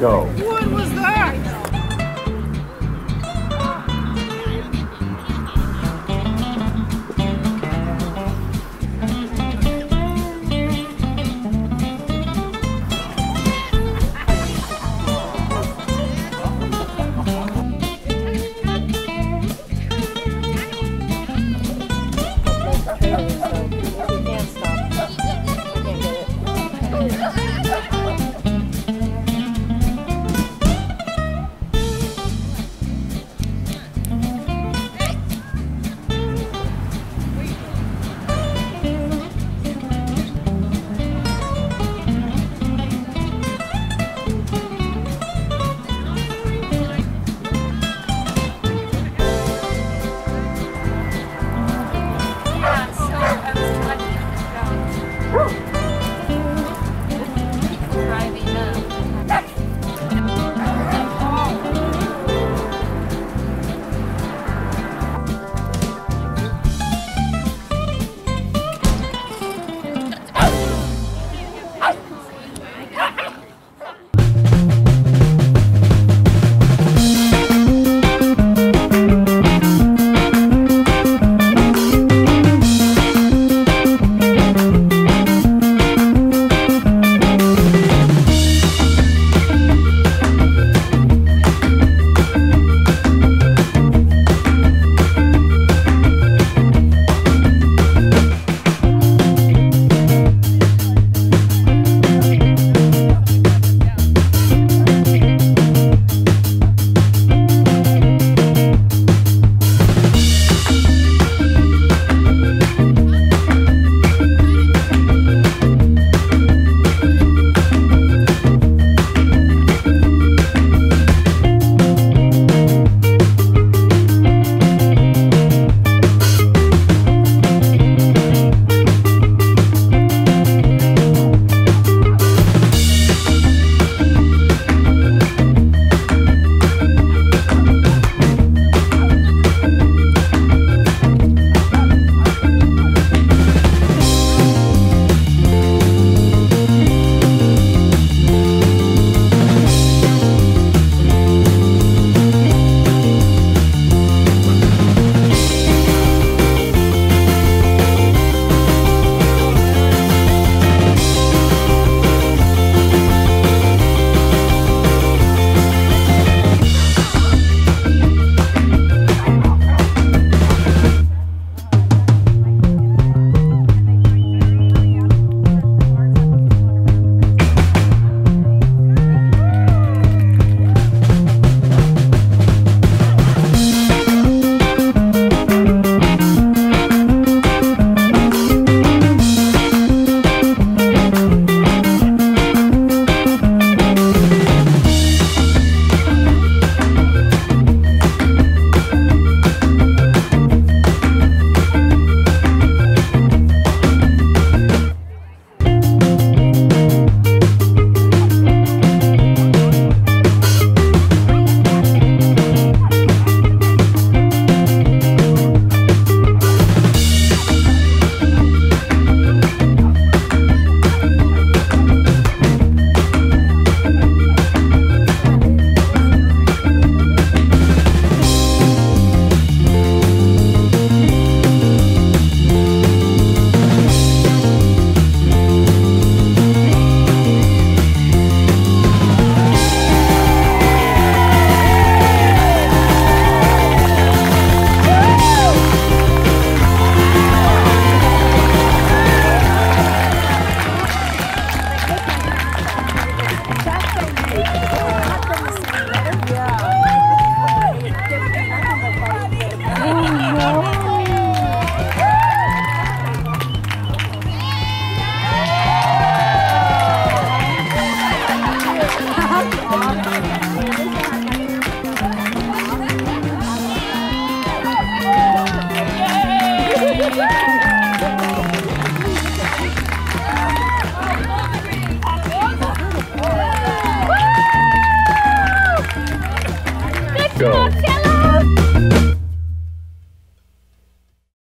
Go. What?